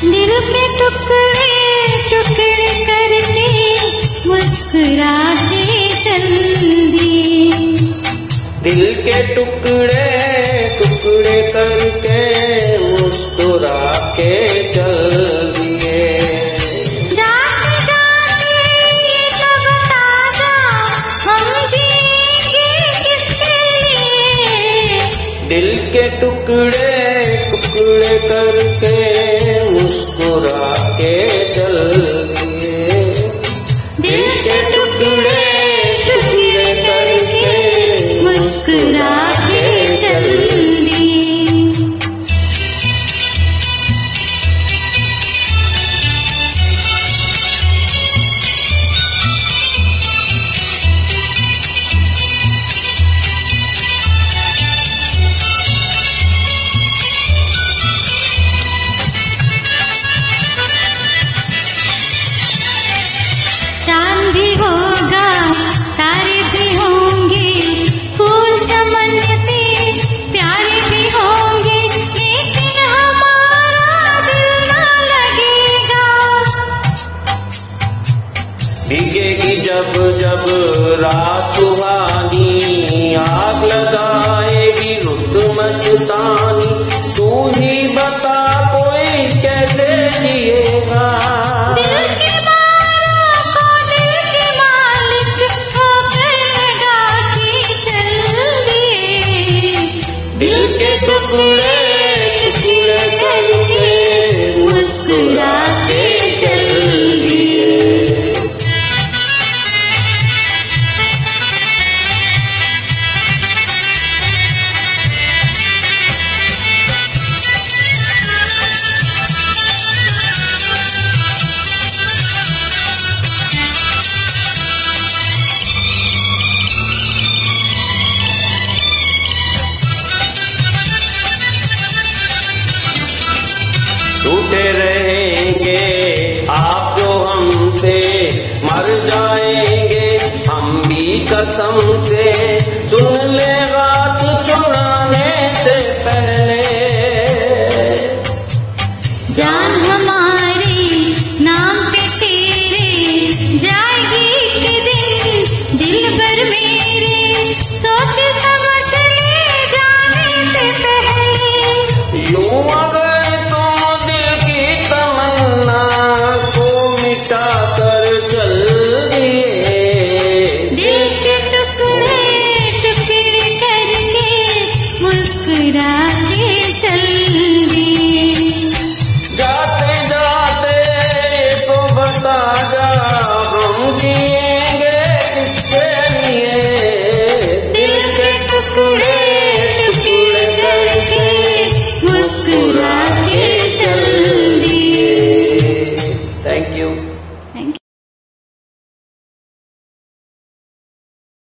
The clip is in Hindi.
टुकड़े टुकड़े करके मुस्कुराते चल दिए दिल के टुकड़े टुकड़े करके मुस्कुरा के चल दिए दिल के टुकड़े टुकड़े करके मुस्कुरा के चल भीगेगी जब जब रात सुहानी आग लगाएगी रुत मचतानी तू ही बता कोई कैसे जिएगा। दिल के मारों हमसे मर जाएँगे। हम भी कसम से सुन ले बात छुड़ाने से पहले। जान हमारी नाम पे तेरे जाएगी एक दिन। दिल भर मेरे सोच समझ ले जाने से पहले। यूँ